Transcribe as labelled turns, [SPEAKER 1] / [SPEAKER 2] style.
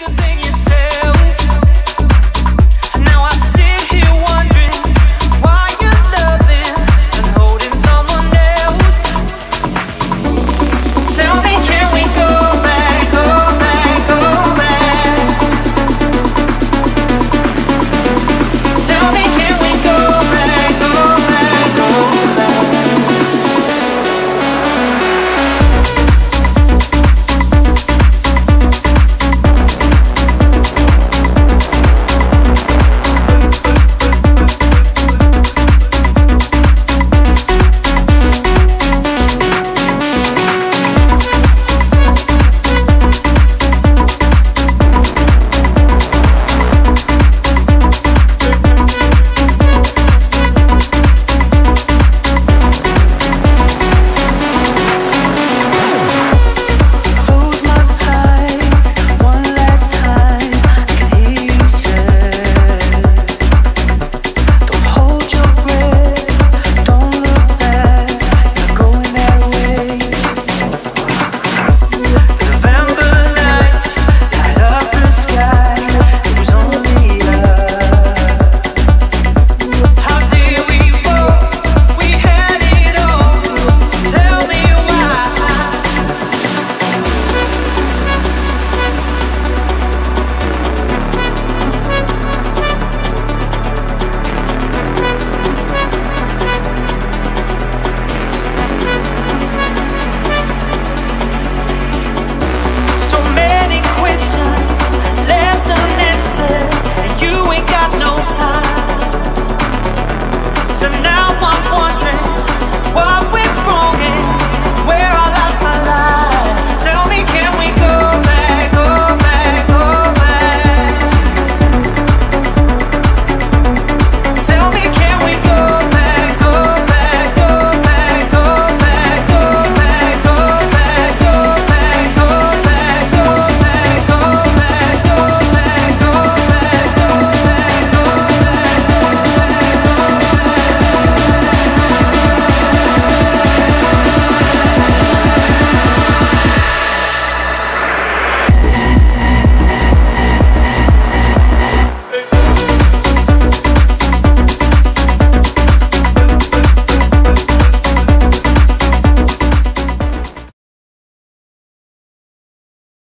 [SPEAKER 1] good thing